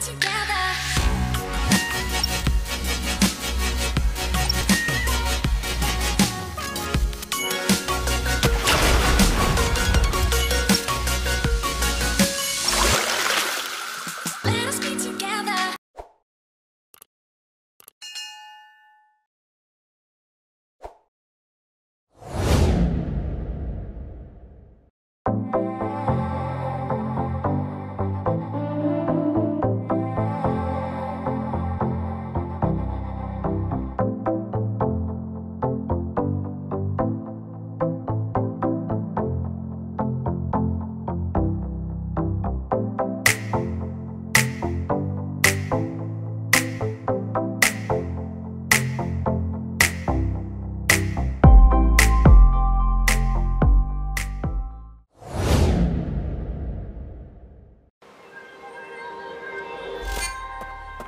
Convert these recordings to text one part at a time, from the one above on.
together.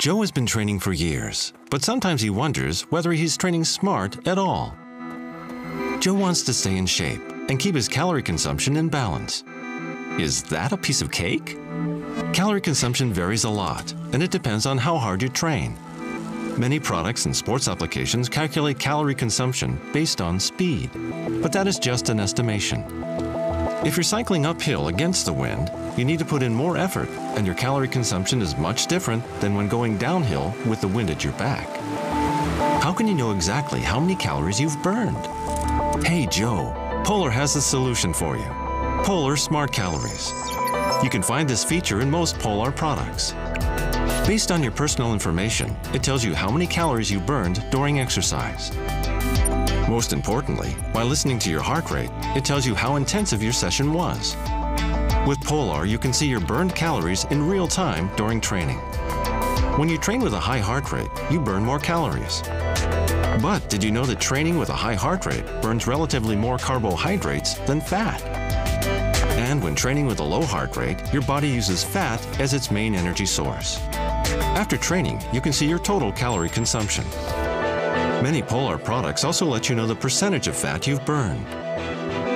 Joe has been training for years, but sometimes he wonders whether he's training smart at all. Joe wants to stay in shape and keep his calorie consumption in balance. Is that a piece of cake? Calorie consumption varies a lot, and it depends on how hard you train. Many products and sports applications calculate calorie consumption based on speed, but that is just an estimation. If you're cycling uphill against the wind, you need to put in more effort, and your calorie consumption is much different than when going downhill with the wind at your back. How can you know exactly how many calories you've burned? Hey Joe, Polar has a solution for you. Polar Smart Calories. You can find this feature in most Polar products. Based on your personal information, it tells you how many calories you burned during exercise. Most importantly, by listening to your heart rate, it tells you how intensive your session was. With Polar, you can see your burned calories in real time during training. When you train with a high heart rate, you burn more calories. But did you know that training with a high heart rate burns relatively more carbohydrates than fat? And when training with a low heart rate, your body uses fat as its main energy source. After training, you can see your total calorie consumption. Many Polar products also let you know the percentage of fat you've burned.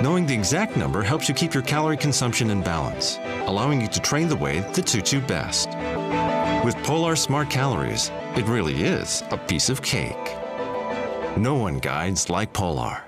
Knowing the exact number helps you keep your calorie consumption in balance, allowing you to train the way that suits you best. With Polar Smart Calories, it really is a piece of cake. No one guides like Polar.